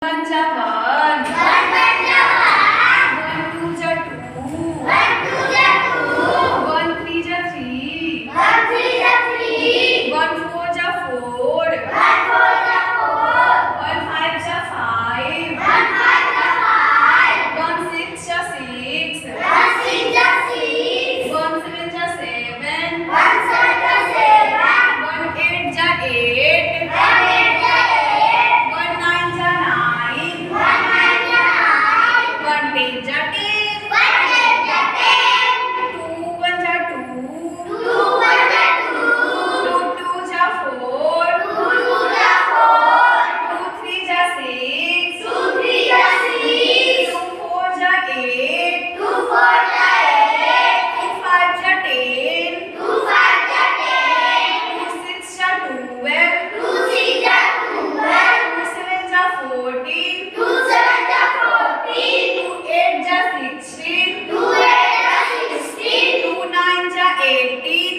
搬家吧。Aquí. Eighty